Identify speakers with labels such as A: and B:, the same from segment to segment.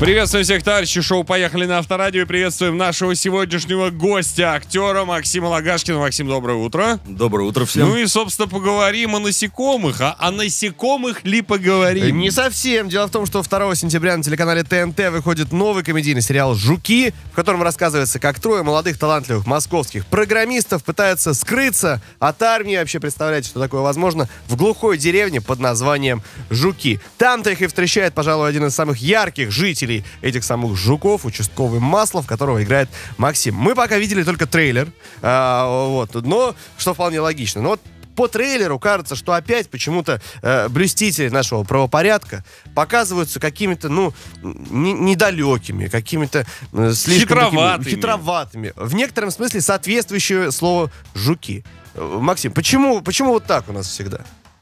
A: Приветствуем всех, товарищи шоу «Поехали на Авторадио» и приветствуем нашего сегодняшнего гостя, актера Максима Лагашкина. Максим, доброе утро.
B: Доброе утро всем.
A: Ну и, собственно, поговорим о насекомых. А о насекомых ли поговорим?
C: Не совсем. Дело в том, что 2 сентября на телеканале ТНТ выходит новый комедийный сериал «Жуки», в котором рассказывается, как трое молодых талантливых московских программистов пытаются скрыться от армии. Вообще, представляете, что такое возможно? В глухой деревне под названием Жуки. Там-то их и встречает, пожалуй, один из самых ярких жителей этих самых жуков, участковый Маслов, которого играет Максим. Мы пока видели только трейлер, а, вот, но что вполне логично. Но вот по трейлеру кажется, что опять почему-то э, блюстители нашего правопорядка показываются какими-то, ну, не, недалекими, какими-то э, слишком
A: Хитроватыми.
C: Такими, хитроватыми. В некотором смысле соответствующее слово «жуки». Э, Максим, почему, почему вот так у нас всегда?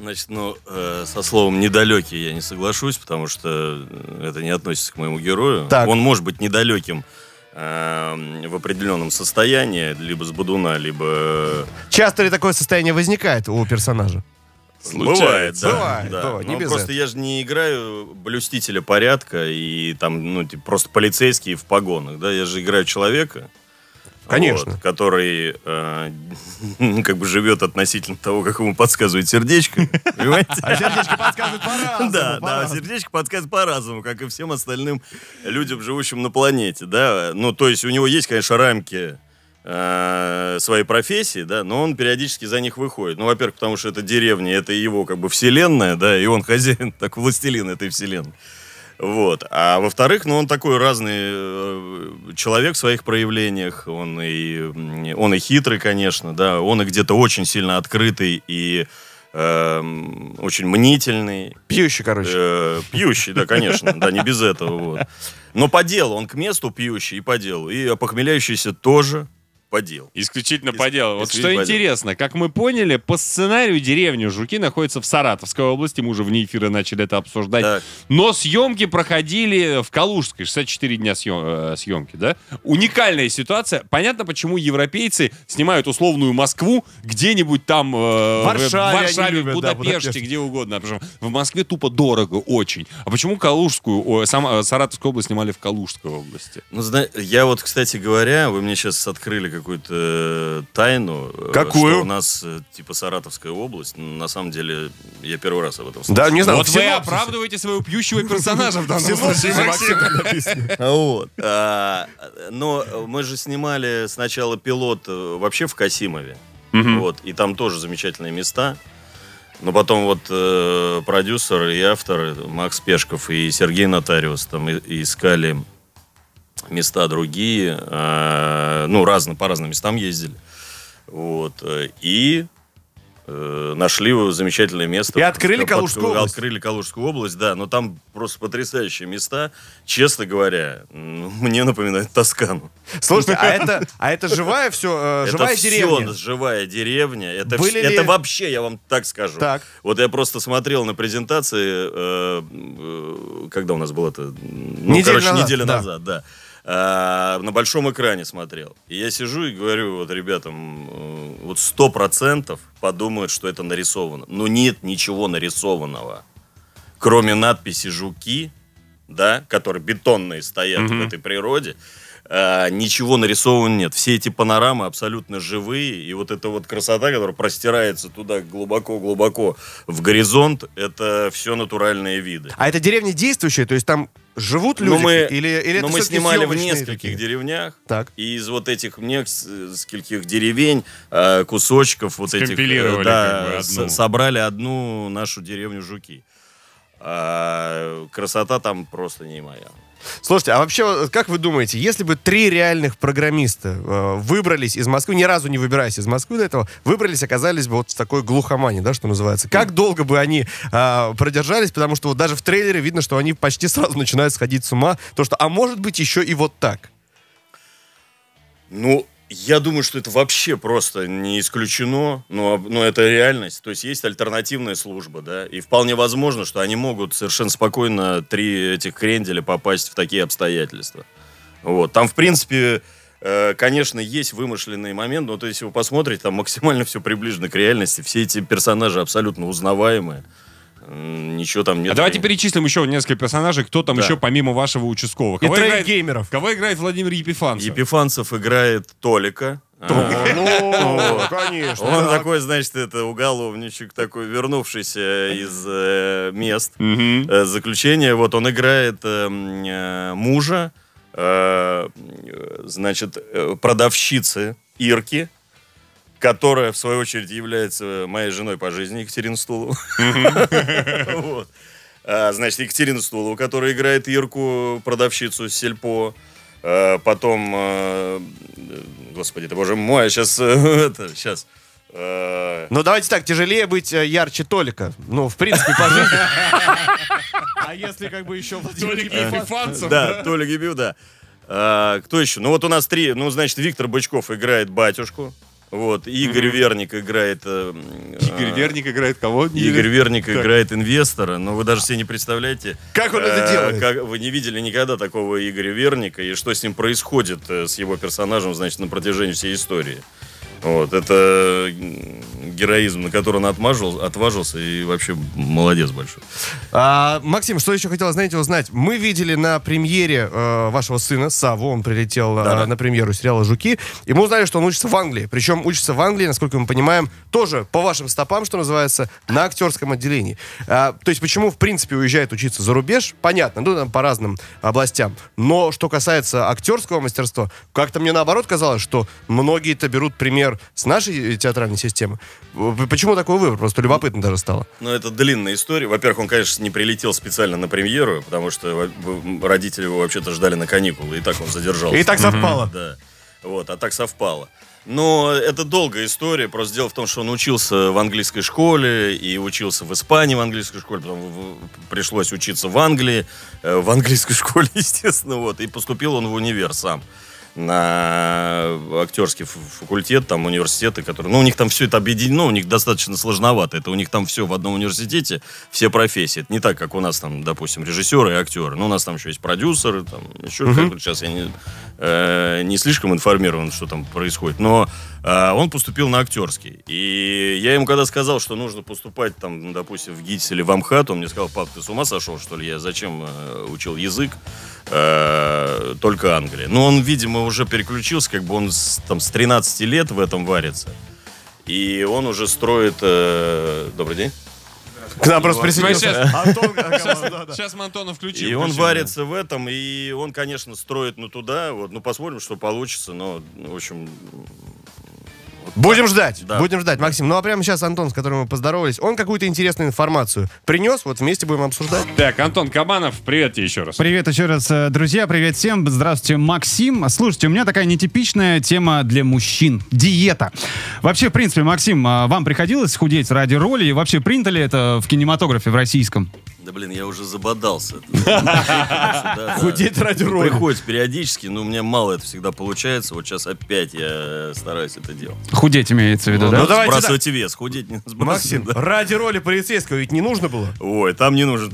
B: Значит, ну, э, со словом «недалекий» я не соглашусь, потому что это не относится к моему герою.
C: Так.
B: Он может быть недалеким э, в определенном состоянии, либо с бодуна, либо...
C: Часто ли такое состояние возникает у персонажа?
B: Бывает, да.
C: Бывает,
B: да.
C: бывает, не
B: Ну,
C: без
B: просто
C: этого.
B: я же не играю блюстителя порядка и там, ну, типа, просто полицейские в погонах, да, я же играю человека.
C: Конечно.
B: вот, который э, как бы живет относительно того, как ему подсказывает сердечко. Понимаете?
C: А сердечко подсказывает по-разному.
B: Да, да,
C: по-разному.
B: сердечко подсказывает по-разному, как и всем остальным людям, живущим на планете, да. Ну, то есть у него есть, конечно, рамки э, своей профессии, да, но он периодически за них выходит. Ну, во-первых, потому что это деревня, это его как бы вселенная, да, и он хозяин, так властелин этой вселенной. Вот. А во-вторых, ну, он такой разный э, человек в своих проявлениях. Он и, он и хитрый, конечно, да. Он и где-то очень сильно открытый и эм, очень мнительный.
C: Пьющий, короче.
B: Э, пьющий, да, конечно, да, не без этого. Вот. Но по делу, он к месту пьющий и по делу. И опохмеляющийся тоже по делу.
A: Исключительно
B: Ис-
A: по делу. Вот что интересно, как мы поняли, по сценарию деревня Жуки находится в Саратовской области. Мы уже вне эфира начали это обсуждать.
B: Так.
A: Но съемки проходили в Калужской. 64 дня съем- э, съемки, да? Уникальная ситуация. Понятно, почему европейцы снимают условную Москву где-нибудь там... э,
C: Варшаве
A: в, Варшаве,
C: любят,
A: в
C: да,
A: Будапеште,
C: Будапешт.
A: где угодно. Потому что в Москве тупо дорого очень. А почему Калужскую, о, сам, э, Саратовскую область снимали в Калужской области?
B: Ну, зна- я вот, кстати говоря, вы мне сейчас открыли какую-то э, тайну. э,
C: Какую?
B: Что у нас, э, типа, Саратовская область. Ну, На самом деле, я первый раз об этом слышу.
C: Да, не знаю.
A: вот вы оправдываете своего пьющего персонажа в данном случае, Максим.
B: Вот. А, Но мы же снимали сначала пилот вообще в Касимове. Вот. И там тоже замечательные места. Но потом вот э, продюсер и автор Макс Пешков и Сергей Нотариус там и- искали места другие, э, ну, разно, по разным местам ездили. Вот. э, И э, нашли замечательное место.
C: И открыли
B: Под-
C: Калужскую область.
B: Открыли Калужскую область, да. Но там просто потрясающие места. Честно говоря, м, мне напоминает Тоскану.
C: Слушайте, а это, а это живая все, живая
B: это
C: деревня?
B: все живая деревня. Это,
C: Были
B: вс-
C: ли-
B: это вообще, я вам так скажу.
C: Так.
B: Вот я просто смотрел на презентации, э, э, когда у нас было это, ну,
C: Неделю
B: короче,
C: назад,
B: неделя
C: да.
B: назад, да. А, на большом экране смотрел. И я сижу и говорю вот ребятам, э, вот сто процентов подумают, что это нарисовано. Но нет ничего нарисованного. Кроме надписи «Жуки», да, которые бетонные стоят в этой природе, а, ничего нарисовано нет. Все эти панорамы абсолютно живые, и вот эта вот красота, которая простирается туда глубоко-глубоко в горизонт, это все натуральные виды.
C: А это деревня действующая, то есть там живут люди?
B: Но Ну, мы,
C: или, или
B: но
C: это
B: мы снимали в нескольких
C: такие?
B: деревнях.
C: Так.
B: И из вот этих нескольких деревень, э, кусочков вот этих, э, да,
A: как бы одну.
B: собрали одну нашу деревню Жуки. А, красота там просто неимоверная.
C: Слушайте, а вообще, вот как вы думаете, если бы три реальных программиста э, выбрались из Москвы, ни разу не выбираясь из Москвы до этого, выбрались, оказались бы вот в такой глухомане, да, что называется, как долго бы они э, продержались, потому что вот даже в трейлере видно, что они почти сразу начинают сходить с ума, то что, а может быть еще и вот так.
B: Ну, я думаю, что это вообще просто не исключено, но, но это реальность. То есть есть альтернативная служба, да, и вполне возможно, что они могут совершенно спокойно три этих кренделя попасть в такие обстоятельства. Вот. Там, в принципе, э, конечно, есть вымышленные моменты, но то есть, вы посмотрите, там максимально все приближено к реальности. Все эти персонажи абсолютно узнаваемые. Ничего там нет.
A: А давайте перечислим еще несколько персонажей, кто там
B: Да.
A: еще помимо вашего участкового.
C: И
A: Кого
C: троих
A: играет,
C: геймеров.
A: кого играет Владимир Епифанцев?
B: Епифанцев играет Толика. А,
C: Ну, конечно.
B: Он
C: так.
B: такой, значит, это уголовничек такой, вернувшийся из э, мест э, заключения. Вот он играет э, мужа, значит, продавщицы Ирки, которая, в свою очередь, является моей женой по жизни, Екатерина Стулова. А, Значит, Екатерина Стулова, которая играет Ирку, продавщицу Сельпо. А, Потом, э, господи, ты боже мой, сейчас, это, сейчас.
C: Ну, давайте так, тяжелее быть э, ярче Толика. Ну, в принципе, по жизни. А если как бы еще
A: Толик
C: Епифанцев?
A: Епифанцев.
B: Да, Толя Гибю, да. А, Кто еще? Ну, вот у нас три. Ну, значит, Виктор Бычков играет батюшку. Вот, Игорь Верник играет... э, м,
A: Игорь
B: э,
A: Верник играет кого?
B: Игорь Верник играет инвестора, но вы даже себе не представляете,
C: Как он это
B: э,
C: делает?
B: как- вы не видели никогда такого Игоря Верника и что с ним происходит э, с его персонажем, значит, на протяжении всей истории. Вот, это героизм, на который он отмажил, отважился и вообще молодец большой.
C: А, Максим, что еще хотел, знаете, узнать? Мы видели на премьере э, вашего сына, Саву, он прилетел э, на премьеру сериала «Жуки», и мы узнали, что он учится в Англии. Причем учится в Англии, насколько мы понимаем, тоже по вашим стопам, что называется, на актерском отделении. А, то есть почему, в принципе, уезжает учиться за рубеж, понятно, ну, там по разным областям. Но что касается актерского мастерства, как-то мне наоборот казалось, что многие-то берут пример с нашей театральной системы. Почему такой выбор? Просто любопытно даже стало.
B: Ну, это длинная история. Во-первых, он, конечно, не прилетел специально на премьеру, потому что родители его вообще-то ждали на каникулы, и так он задержался.
C: И так совпало.
B: Да. Вот, а так совпало. Но это долгая история. Просто дело в том, что он учился в английской школе и учился в Испании в английской школе. Потом в- пришлось учиться в Англии, э, в английской школе, естественно. Вот, и поступил он в универ сам на актерский факультет, там университеты, которые, ну, у них там все это объединено, у них достаточно сложновато. Это у них там все в одном университете, все профессии. Это не так, как у нас там, допустим, режиссеры и актеры. Ну, у нас там еще есть продюсеры, там еще бы сейчас я не, э, не слишком информирован, что там происходит. Но он поступил на актерский. И я ему когда сказал, что нужно поступать там, ну, допустим, в ГИТИС или в Амхат, он мне сказал, пап, ты с ума сошел, что ли? Я зачем э, учил язык? Э, только Англия. Но он, видимо, уже переключился, как бы он с, там с 13 лет в этом варится. И он уже строит... э, Добрый день.
C: К нам просто присоединился.
A: Сейчас-
C: Антон,
A: Сейчас мы Антона включим.
B: И он
A: включим,
B: варится в этом, и он, конечно, строит ну туда, вот, ну посмотрим, что получится, но, в общем,
C: Будем ждать,
B: Да.
C: будем ждать, Максим. Ну а прямо сейчас Антон, с которым мы поздоровались, он какую-то интересную информацию принес, вот вместе будем обсуждать.
A: да. Так, Антон Кабанов, привет тебе еще раз.
D: Привет еще раз, э, друзья, привет всем. Здравствуйте, Максим. Слушайте, у меня такая нетипичная тема для мужчин. Диета. Вообще, в принципе, Максим, а вам приходилось худеть ради роли? И вообще, принято ли это в кинематографе в российском?
B: Да блин, я уже забодался. Да, да.
C: Худеть ради роли.
B: Приходится периодически, но у меня мало это всегда получается. Вот сейчас опять я стараюсь это делать.
D: Худеть имеется в виду,
C: Ну,
D: да?
C: ну, давайте
B: Сбрасывайте вес, худеть не
C: Максим,
B: да.
C: ради роли полицейского ведь не нужно было?
B: Ой, там не нужно.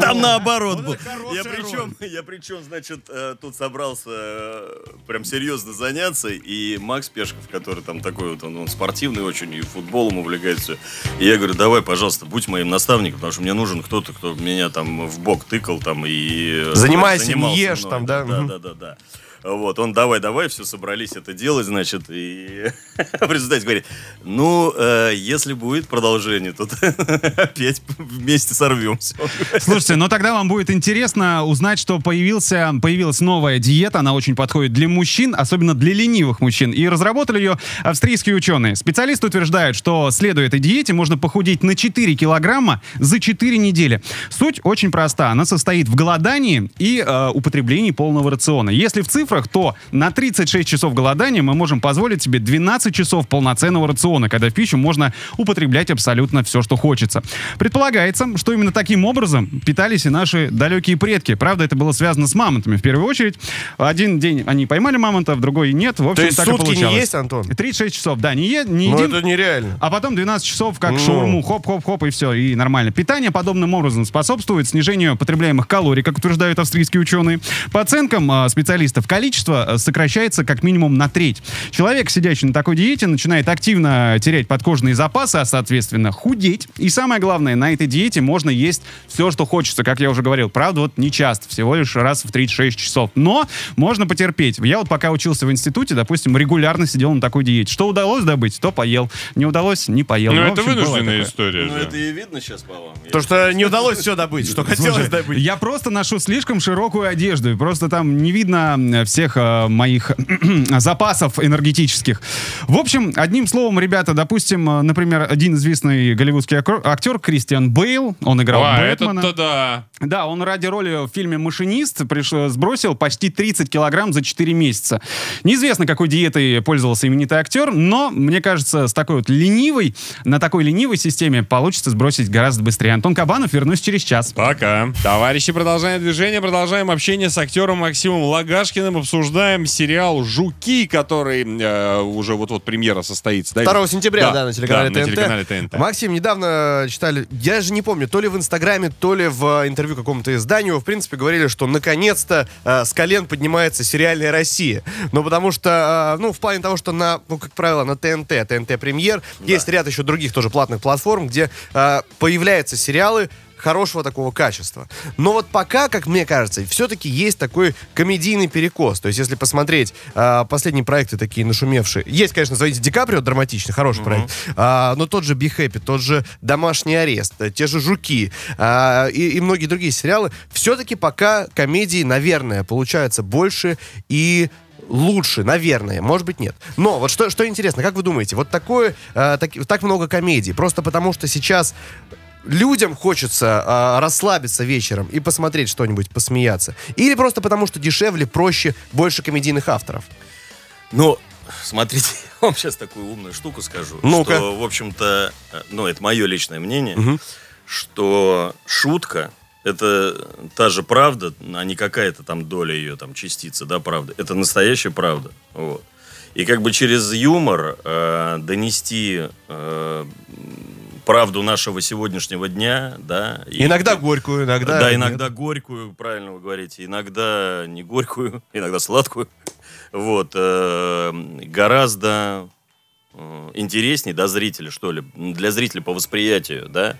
B: Там наоборот был. Я причем, я причем, значит, э, тут собрался э, прям серьезно заняться, и Макс Пешков, который там такой вот, он, он спортивный очень, и футболом увлекается. И я говорю, давай, пожалуйста, будь моим наставником, потому что мне нужен кто-то, кто меня там в бок тыкал там и... э,
C: Занимайся,
B: занимался
C: не ешь
B: мной.
C: там, да?
B: Да, да, да, да. Вот, он давай, давай, все собрались это делать, значит, и в результате говорит, ну, э, если будет продолжение, то опять вместе сорвемся.
D: Слушайте, ну тогда вам будет интересно узнать, что появился, появилась новая диета. Она очень подходит для мужчин, особенно для ленивых мужчин. И разработали ее австрийские ученые. Специалисты утверждают, что следуя этой диете, можно похудеть на 4 килограмма за 4 недели. Суть очень проста. Она состоит в голодании и э, употреблении полного рациона. Если в цифрах, то на 36 часов голодания мы можем позволить себе 12 часов полноценного рациона, когда в пищу можно употреблять абсолютно все, что хочется. Предполагается, что именно таким образом питались и наши далекие предки. Правда, это было связано с мамонтами в первую очередь. Один день они поймали мамонта, в другой нет. В общем,
C: То есть
D: так и
C: сутки не
D: получалось.
C: есть, Антон?
D: 36 часов, да, не, е- не
C: Ну
D: едим.
C: это нереально.
D: А потом 12 часов, как
C: Ну.
D: шаурму, хоп-хоп-хоп, и все, и нормально. Питание подобным образом способствует снижению потребляемых калорий, как утверждают австрийские ученые. По оценкам а, специалистов, количество количество э, сокращается как минимум на треть. Человек, сидящий на такой диете, начинает активно терять подкожные запасы, а соответственно худеть. И самое главное, на этой диете можно есть все, что хочется, как я уже говорил. Правда, вот не часто, всего лишь раз в 36 часов. Но можно потерпеть. Я вот пока учился в институте, допустим, регулярно сидел на такой диете. Что удалось добыть, то поел. Не удалось, не поел.
A: Ну,
D: в
A: это вынужденная история
B: Ну, это и видно сейчас по вам.
C: То, что не удалось все добыть, что хотелось добыть.
D: Я просто ношу слишком широкую одежду, и просто там не видно м, всех э, моих запасов энергетических. В общем, одним словом, ребята, допустим, э, например, один известный голливудский актер Кристиан Бейл, он играл
A: А,
D: Бэтмена.
A: это-то да.
D: Да, он ради роли в фильме «Машинист» приш- сбросил почти 30 килограмм за 4 месяца. Неизвестно, какой диетой пользовался именитый актер, но, мне кажется, с такой вот ленивой, на такой ленивой системе получится сбросить гораздо быстрее. Антон Кабанов, вернусь через час.
A: Пока. Товарищи, продолжаем движение, продолжаем общение с актером Максимом Лагашкиным. Обсуждаем сериал «Жуки», который э, уже вот-вот премьера состоится. да?
C: 2 сентября, да, на телеканале
A: да, на
C: ТНТ.
A: телеканале ТНТ.
C: Максим, недавно читали, я же не помню, то ли в Инстаграме, то ли в интервью какому-то изданию, в принципе, говорили, что наконец-то э, с колен поднимается сериальная Россия. Ну, потому что, э, ну, в плане того, что на, ну, как правило, на ТНТ, ТНТ Премьер, есть ряд еще других тоже платных платформ, где э, появляются сериалы, хорошего такого качества. Но вот пока, как мне кажется, все-таки есть такой комедийный перекос. То есть, если посмотреть а, последние проекты такие нашумевшие, есть, конечно, зовите Ди Каприо драматичный, хороший проект, а, но тот же Би Хэппи, тот же Домашний арест, э, те же Жуки а, и, и многие другие сериалы, все-таки пока комедии, наверное, получается больше и лучше, наверное, может быть нет. Но вот что, что интересно, как вы думаете, вот такое, э, так, так много комедий, просто потому что сейчас людям хочется а, расслабиться вечером и посмотреть что-нибудь, посмеяться? Или просто потому, что дешевле, проще, больше комедийных авторов?
B: Ну, смотрите, я вам сейчас такую умную штуку скажу.
C: Ну-ка.
B: Что, в общем-то, э, ну, это мое личное мнение, что шутка это та же правда, а не какая-то там доля ее, там, частица, да, правда. Это настоящая правда. Вот. И как бы через юмор э, донести э, правду нашего сегодняшнего дня, да. и-
C: Иногда горькую, иногда...
B: да,
C: нет.
B: иногда горькую, правильно вы говорите, иногда не горькую, иногда сладкую. Вот, э, гораздо э, интереснее, да, зрителя, что ли, для зрителя по восприятию, да,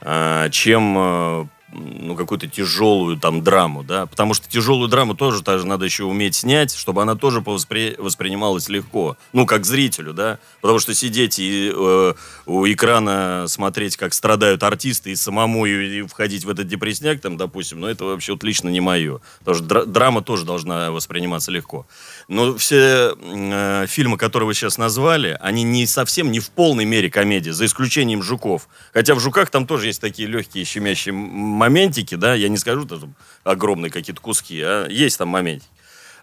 B: э, чем э, ну, какую-то тяжелую там драму, да, потому что тяжелую драму тоже даже надо еще уметь снять, чтобы она тоже повоспри- воспринималась легко, ну, как зрителю, да, потому что сидеть и э, у экрана смотреть, как страдают артисты, и самому и, и входить в этот депрессняк, там, допустим, ну, это вообще вот лично не мое, потому что дра- драма тоже должна восприниматься легко. Но все э, фильмы, которые вы сейчас назвали, они не совсем не в полной мере комедии, за исключением «Жуков». Хотя в «Жуках» там тоже есть такие легкие щемящие моментики, да, я не скажу, что там огромные какие-то куски, а есть там моментики.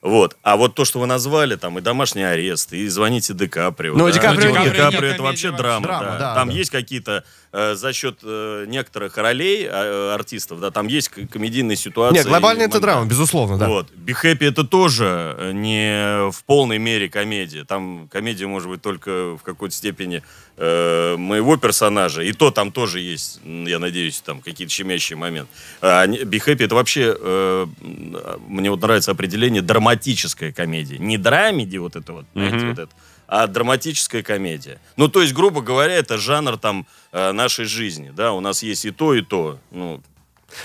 B: Вот. А вот то, что вы назвали, там и домашний арест, и звоните Ди Каприо.
C: Ну,
B: да.
C: Ди Каприо
B: Ди. Каприо
A: Комедия
B: это вообще драма.
C: Драма,
B: да.
C: да,
B: Там
C: да.
B: есть какие-то э, за счет э, некоторых ролей э, артистов, да, там есть комедийные ситуации.
C: Нет, глобально это драма, безусловно, да.
B: Вот. Be Happy это тоже э, не в полной мере комедия. Там комедия может быть только в какой-то степени э, моего персонажа. И то там тоже есть, я надеюсь, там какие-то щемящие моменты. А Be Happy это вообще, э, мне вот нравится определение, драматическая комедия. Не драмеди вот это вот, знаете, вот это, а драматическая комедия. Ну, то есть, грубо говоря, это жанр там э, нашей жизни, да, у нас есть и то, и то. Ну,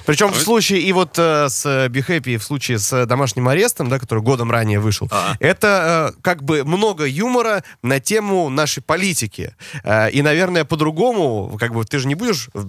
C: Причем в случае и вот э, с Би Хэппи, и в случае с э, домашним арестом, да, который годом ранее вышел,
B: Ага.
C: это э, как бы много юмора на тему нашей политики. Э, и, наверное, по-другому, как бы ты же не будешь э,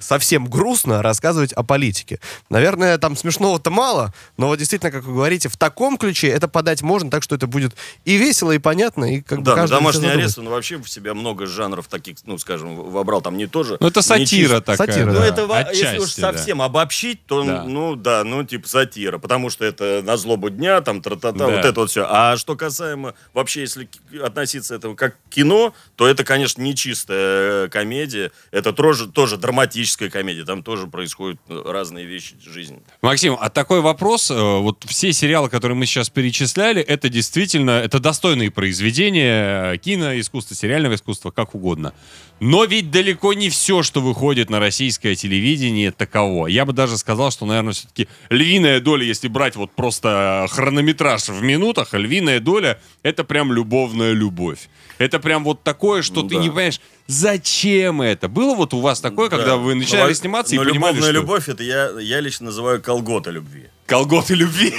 C: совсем грустно рассказывать о политике. Наверное, там смешного-то мало, но вот действительно, как вы говорите, в таком ключе это подать можно, так что это будет и весело, и понятно, и как бы
B: Да, ну,
C: каждый
B: домашний арест, он вообще в себя много жанров таких, ну, скажем, вобрал. Там не тоже...
A: Ну, это сатира
B: чисто-
A: такая.
C: Сатира,
B: Ну,
C: да.
B: это, во- если уж
A: Отчасти, да.
B: совсем обобщить, то,
A: Да.
B: ну, да, ну, типа сатира. Потому что это на злобу дня, там, тра-та-та,
A: Да.
B: вот это вот все. А что касаемо, вообще, если относиться к этому как к кино, то это, конечно, не чистая э, комедия. Это тоже, тоже драматическая романтическая комедия, там тоже происходят э, разные вещи жизни.
A: Максим, а такой вопрос. э, Вот все сериалы, которые мы сейчас перечисляли, это действительно, это достойные произведения э, киноискусства, сериального искусства, как угодно. Но ведь далеко не все, что выходит на российское телевидение, таково. Я бы даже сказал, что, наверное, все-таки львиная доля, если брать вот просто хронометраж в минутах, львиная доля — это прям любовная любовь. Это прям вот такое, что
B: Ну
A: ты
B: да.
A: не понимаешь, зачем это? Было вот у вас такое, когда
B: Да.
A: вы начинали
B: Но-
A: сниматься и
B: но
A: понимали,
B: любовная
A: что...
B: любовь, это я, я лично называю колготы любви.
A: Колготы любви.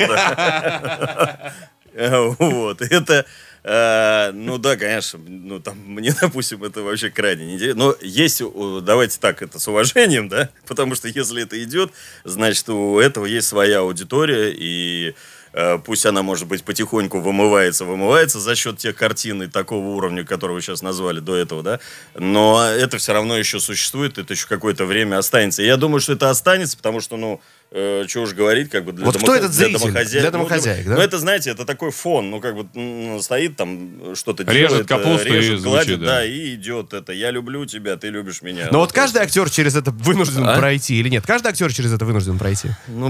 B: Э, Вот, это, э, ну да, конечно, ну там, мне, допустим, это вообще крайне не интересно. Но есть, давайте так, это с уважением, да, потому что если это идет, значит, у этого есть своя аудитория, и пусть она, может быть, потихоньку вымывается, вымывается за счет тех картин и такого уровня, который вы сейчас назвали до этого, да, но это все равно еще существует, это еще какое-то время останется. Я думаю, что это останется, потому что, ну, что уж говорить, как бы для,
C: Вот кто этот
B: для
C: зритель?
B: домохозяек.
C: Для
B: Ну,
C: домохозяек, да?
B: Ну, это, знаете, это такой фон, ну, как бы м, стоит там, что-то
A: Режет
B: делает, э,
A: капусту и
B: режет,
A: звучит,
B: гладит,
A: да.
B: да. и идет это. Я люблю тебя, ты любишь меня.
C: Но вот каждый актер через это вынужден
B: А?
C: пройти или нет? Каждый актер через это вынужден пройти.
B: Ну,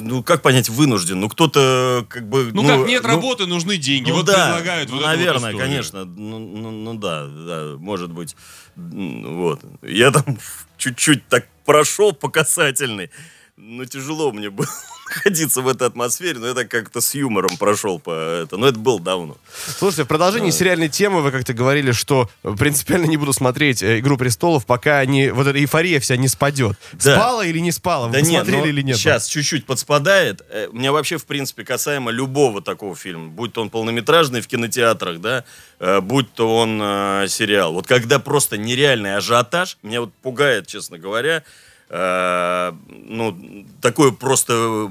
B: ну, как понять вынужден? Ну, кто-то как бы...
A: Ну, как нет работы, нужны деньги.
B: Ну
A: вот
B: да,
A: предлагают
B: ну,
A: вот вот
B: наверное,
A: историю.
B: конечно. Ну, ну, ну да, да, может быть. Вот. Я там чуть-чуть так прошел по касательной. Ну, тяжело мне было находиться в этой атмосфере, но я так как-то с юмором прошел по это. Но это было давно.
C: Слушайте, в продолжении сериальной темы вы как-то говорили, что э, принципиально не буду смотреть э, «Игру престолов», пока не, вот эта эйфория вся не спадет.
B: Да.
C: Спала или не спала? Вы
B: Да нет,
C: посмотрели
B: ну,
C: или нет?
B: сейчас чуть-чуть подспадает. Э, У меня вообще, в принципе, касаемо любого такого фильма, будь то он полнометражный в кинотеатрах, да, э, будь то он э, сериал. Вот когда просто нереальный ажиотаж, меня вот пугает, честно говоря, э, ну, такое просто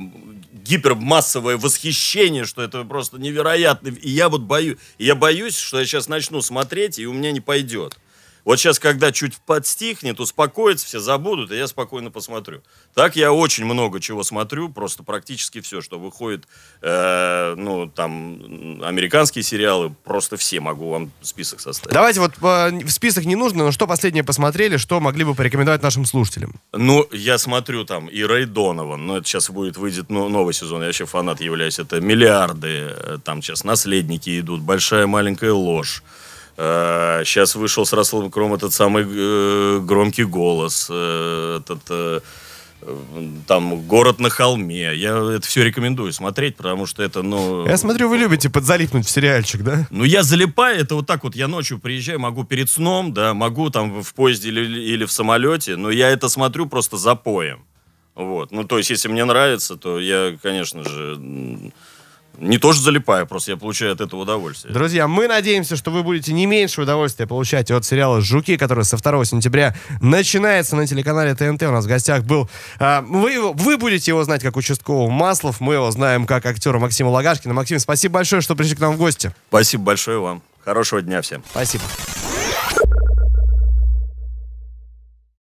B: гипермассовое восхищение, что это просто невероятно. И я вот боюсь, я боюсь, что я сейчас начну смотреть, и у меня не пойдет. Вот сейчас, когда чуть подстихнет, успокоится, все забудут, и я спокойно посмотрю. Так я очень много чего смотрю, просто практически все, что выходит, э, ну, там, американские сериалы, просто все могу вам список составить.
C: Давайте вот э, в список не нужно, но что последнее посмотрели, что могли бы порекомендовать нашим слушателям?
B: Ну, я смотрю там и Рэй Донован, но это сейчас будет, выйдет ну, новый сезон, я вообще фанат являюсь, это «Миллиарды», э, там сейчас «Наследники» идут, «Большая маленькая ложь», Сейчас вышел с Расселом Кром этот самый э, громкий голос, э, этот э, э, там город на холме. Я это все рекомендую смотреть, потому что это, ну.
C: Я смотрю, вы любите подзалипнуть в сериальчик, да?
B: Ну, я залипаю, это вот так вот, я ночью приезжаю, могу перед сном, да, могу там в поезде или, или в самолете, но я это смотрю просто запоем. Вот. Ну, то есть, если мне нравится, то я, конечно же, не тоже залипаю, просто я получаю от этого удовольствие.
C: Друзья, мы надеемся, что вы будете не меньше удовольствия получать от сериала «Жуки», который со 2 сентября начинается на телеканале ТНТ. У нас в гостях был... а, вы, вы будете его знать как участкового Маслов, мы его знаем как актера Максима Лагашкина. Максим, спасибо большое, что пришли к нам в гости.
B: Спасибо большое вам. Хорошего дня всем.
C: Спасибо.